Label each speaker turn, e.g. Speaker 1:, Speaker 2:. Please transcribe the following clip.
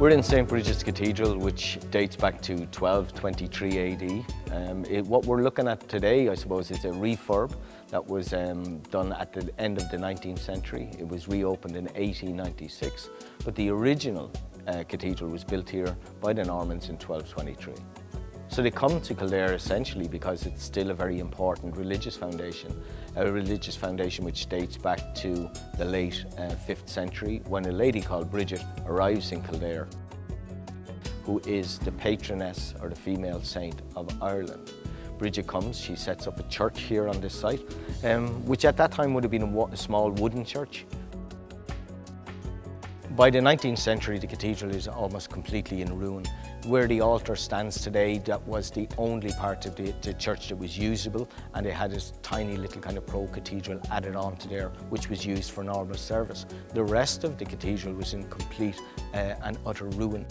Speaker 1: We're in St Brigid's Cathedral, which dates back to 1223 AD. Um, it, what we're looking at today, I suppose, is a refurb that was um, done at the end of the 19th century. It was reopened in 1896, but the original uh, cathedral was built here by the Normans in 1223. So they come to Kildare essentially because it's still a very important religious foundation, a religious foundation which dates back to the late uh, 5th century when a lady called Brigid arrives in Kildare, who is the patroness or the female saint of Ireland. Brigid comes, she sets up a church here on this site, um, which at that time would have been a, a small wooden church. By the 19th century, the cathedral is almost completely in ruin. Where the altar stands today, that was the only part of the, the church that was usable, and it had this tiny little kind of pro-cathedral added onto there, which was used for normal service. The rest of the cathedral was in complete uh, and utter ruin.